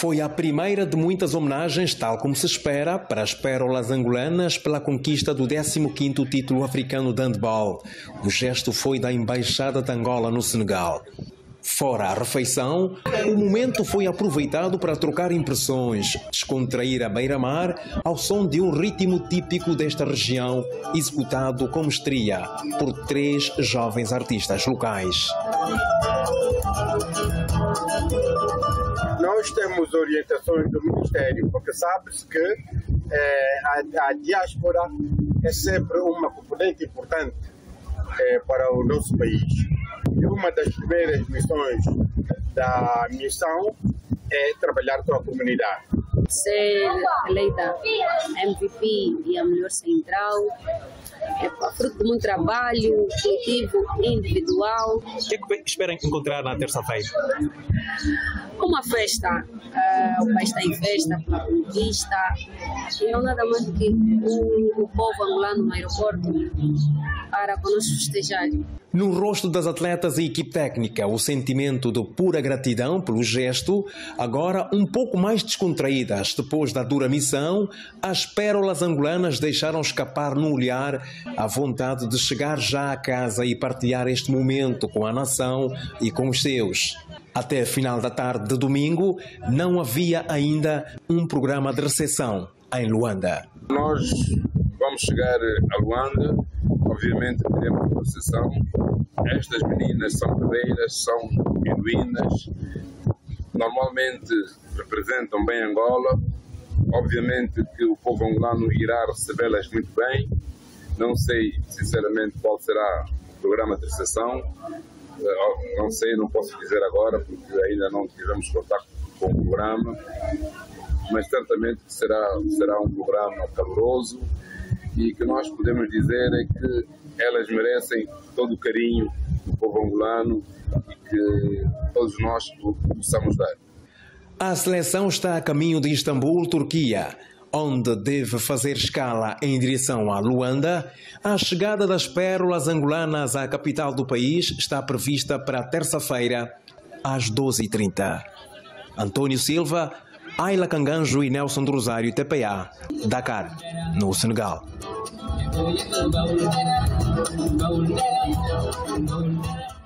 Foi a primeira de muitas homenagens, tal como se espera, para as pérolas angolanas pela conquista do 15º título africano de handball. O gesto foi da Embaixada de Angola no Senegal. Fora a refeição, o momento foi aproveitado para trocar impressões, descontrair a beira-mar ao som de um ritmo típico desta região, executado com mestria por três jovens artistas locais. Nós temos orientações do Ministério, porque sabe-se que é, a, a diáspora é sempre uma componente importante é, para o nosso país. E uma das primeiras missões da missão é trabalhar com a comunidade. Ser eleita MVP e a melhor central é fruto de muito trabalho, coletivo, individual. O que é que espera encontrar na terça-feira? Uma festa. Uh, o país está em festa pela conquista. E não nada mais do que o, o povo angolano no aeroporto para conosco festejar. No rosto das atletas e equipe técnica, o sentimento de pura gratidão pelo gesto, agora um pouco mais descontraídas depois da dura missão, as pérolas angolanas deixaram escapar no olhar a vontade de chegar já a casa e partilhar este momento com a nação e com os seus. Até final da tarde de domingo, não havia ainda um programa de recepção em Luanda. Nós vamos chegar a Luanda obviamente teremos uma sessão. Estas meninas são guerreiras, são genuínas, normalmente representam bem Angola. Obviamente que o povo angolano irá recebê-las muito bem. Não sei, sinceramente, qual será o programa de sessão. Eh, não sei, não posso dizer agora, porque ainda não tivemos contato com o programa. Mas certamente será, será um programa caloroso e que nós podemos dizer é que elas merecem todo o carinho do povo angolano e que todos nós possamos dar. A seleção está a caminho de Istambul, Turquia, onde deve fazer escala em direção a Luanda. A chegada das pérolas angolanas à capital do país está prevista para terça-feira, às 12h30. Antônio Silva, Ayla Canganjo e Nelson do Rosário, TPA, Dakar, no Senegal. Soy el baúl, baúl, baúl.